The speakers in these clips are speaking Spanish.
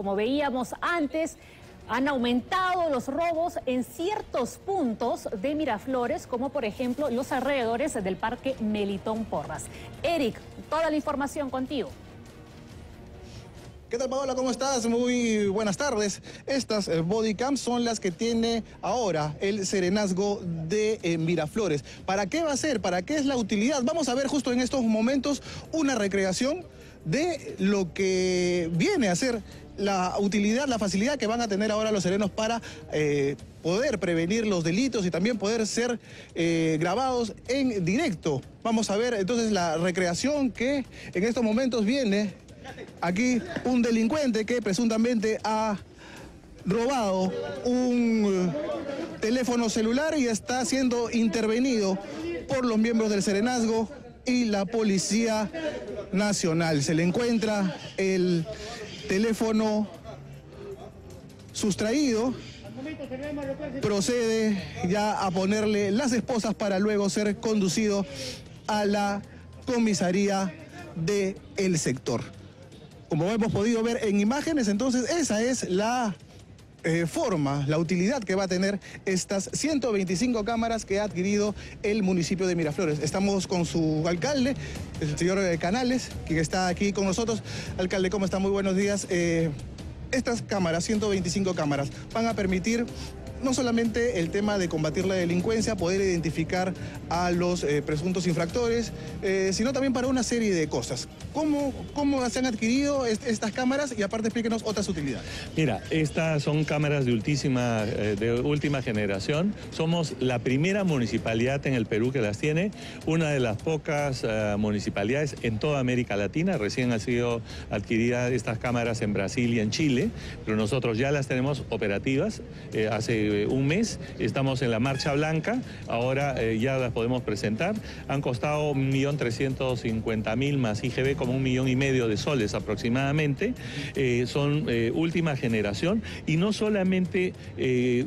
Como veíamos antes, han aumentado los robos en ciertos puntos de Miraflores, como por ejemplo los alrededores del Parque Melitón Porras. Eric, toda la información contigo. ¿Qué tal Paola? ¿Cómo estás? Muy buenas tardes. Estas eh, bodycams son las que tiene ahora el Serenazgo de eh, Miraflores. ¿Para qué va a ser? ¿Para qué es la utilidad? Vamos a ver justo en estos momentos una recreación de lo que viene a ser la utilidad, la facilidad que van a tener ahora los serenos para eh, poder prevenir los delitos y también poder ser eh, grabados en directo. Vamos a ver entonces la recreación que en estos momentos viene aquí un delincuente que presuntamente ha robado un teléfono celular y está siendo intervenido por los miembros del Serenazgo y la Policía Nacional. Se le encuentra el teléfono sustraído, procede ya a ponerle las esposas para luego ser conducido a la comisaría del el sector. Como hemos podido ver en imágenes, entonces esa es la eh, forma, la utilidad que va a tener estas 125 cámaras que ha adquirido el municipio de Miraflores. Estamos con su alcalde, el señor eh, Canales, que está aquí con nosotros. Alcalde, ¿cómo está? Muy buenos días. Eh, estas cámaras, 125 cámaras, van a permitir no solamente el tema de combatir la delincuencia, poder identificar a los eh, presuntos infractores, eh, sino también para una serie de cosas. ¿Cómo, cómo se han adquirido estas cámaras? Y aparte explíquenos otras utilidades. Mira, estas son cámaras de, ultísima, eh, de última generación. Somos la primera municipalidad en el Perú que las tiene, una de las pocas municipalidades en toda América Latina. Recién han sido adquiridas estas cámaras en Brasil y en Chile, pero nosotros ya las tenemos operativas hace eh, un mes. Estamos en la marcha blanca, ahora eh, ya las podemos presentar. Han costado 1.350.000 más IGB como un millón y medio de soles aproximadamente. Eh, son última generación y no solamente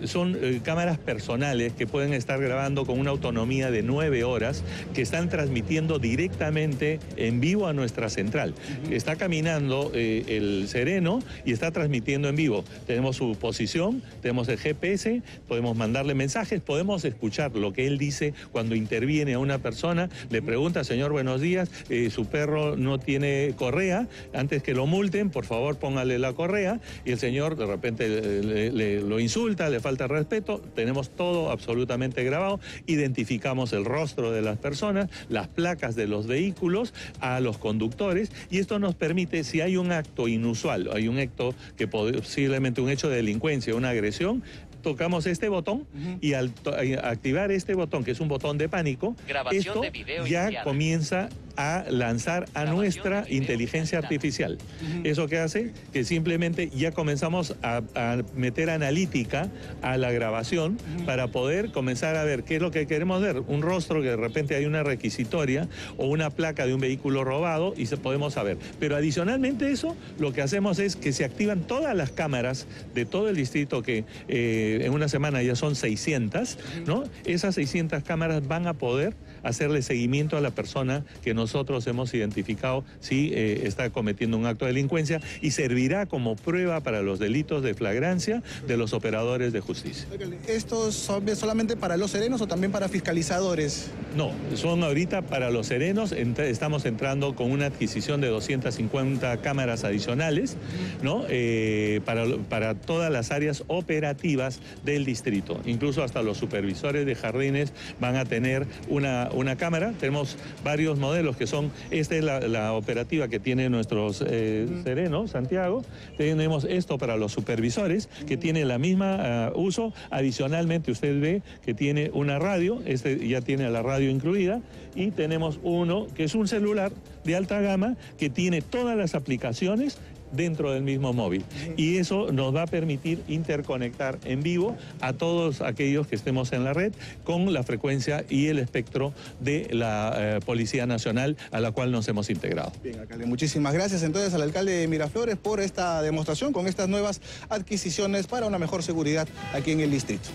son cámaras personales que pueden estar grabando con una autonomía de nueve horas que están transmitiendo directamente en vivo a nuestra central. Está caminando el Sereno y está transmitiendo en vivo. Tenemos su posición, tenemos el GPS, podemos mandarle mensajes, podemos escuchar lo que él dice cuando interviene a una persona, le pregunta, señor, buenos días, eh, su perro no tiene correa, antes que lo multen, por favor póngale la correa, y el señor de repente le, lo insulta, le falta respeto, tenemos todo absolutamente grabado, identificamos el rostro de las personas, las placas de los vehículos, a los conductores, y esto nos permite, si hay un acto inusual, hay un acto que posiblemente un hecho de delincuencia, una agresión, tocamos este botón y al activar este botón, que es un botón de pánico, esto ya comienza a lanzar a nuestra inteligencia artificial. ¿Eso qué hace? Que simplemente ya comenzamos a, meter analítica a la grabación para poder comenzar a ver qué es lo que queremos ver. Un rostro que de repente hay una requisitoria o una placa de un vehículo robado y se podemos saber. Pero adicionalmente eso, lo que hacemos es que se activan todas las cámaras de todo el distrito que eh, en una semana ya son 600, ¿no? Esas 600 cámaras van a poder hacerle seguimiento a la persona que nosotros hemos identificado si eh, está cometiendo un acto de delincuencia y servirá como prueba para los delitos de flagrancia de los operadores de justicia. ¿Estos son solamente para los serenos o también para fiscalizadores? No, son ahorita para los serenos, estamos entrando con una adquisición de 250 cámaras adicionales, ¿no? Eh, para, para todas las áreas operativas del distrito, incluso hasta los supervisores de jardines van a tener una, una cámara. Tenemos varios modelos que son, esta es la, operativa que tiene nuestros eh, serenos, Santiago. Tenemos esto para los supervisores, que tiene la misma ah, uso. Adicionalmente, usted ve que tiene una radio, este ya tiene la radio incluida, y tenemos uno que es un celular de alta gama que tiene todas las aplicaciones dentro del mismo móvil. Y eso nos va a permitir interconectar en vivo a todos aquellos que estemos en la red con la frecuencia y el espectro de la eh, Policía Nacional a la cual nos hemos integrado. Bien, alcalde, muchísimas gracias entonces al alcalde de Miraflores por esta demostración con estas nuevas adquisiciones para una mejor seguridad aquí en el distrito.